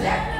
Exactly.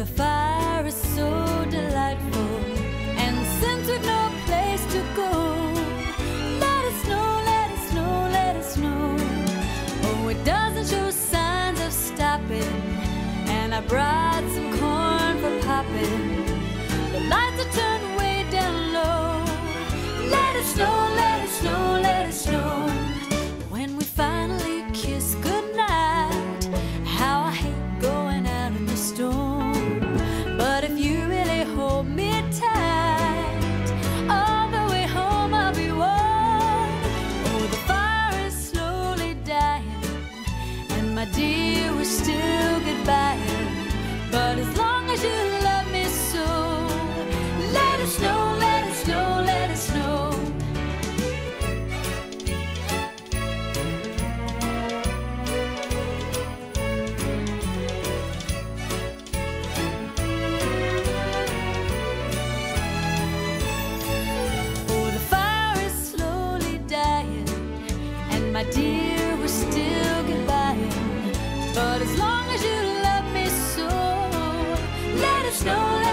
The fire is so delightful And since we've no place to go Let it snow, let it snow, let it snow Oh, it doesn't show signs of stopping And I brought. my dear, we're still goodbye. But as long as you love me so, let us know, let us know, let us know. Oh, my dear, we're still goodbye. But as long as you love me so, let us know.